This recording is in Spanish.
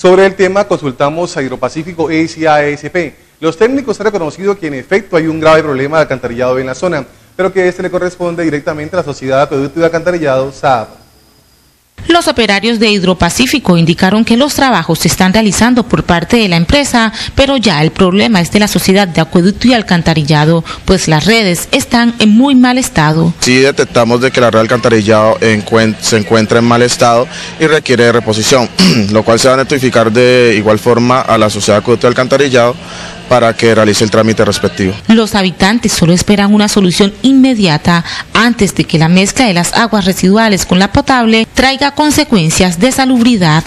Sobre el tema consultamos a Hidropacífico ASP. Los técnicos han reconocido que en efecto hay un grave problema de alcantarillado en la zona, pero que este le corresponde directamente a la Sociedad de Acueducto y Alcantarillado, SAAP. Los operarios de Hidropacífico indicaron que los trabajos se están realizando por parte de la empresa, pero ya el problema es de la sociedad de acueducto y alcantarillado, pues las redes están en muy mal estado. Sí detectamos de que la red alcantarillado se encuentra en mal estado y requiere de reposición, lo cual se va a notificar de igual forma a la sociedad de acueducto y alcantarillado para que realice el trámite respectivo. Los habitantes solo esperan una solución inmediata antes de que la mezcla de las aguas residuales con la potable traiga consecuencias de salubridad.